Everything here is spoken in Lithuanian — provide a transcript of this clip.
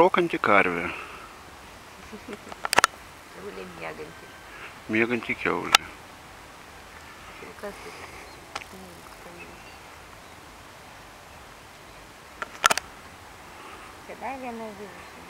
šokanti karvė, Kiaulė mieganti. mieganti keulė. Kas tai? Čia dar viena žuvis.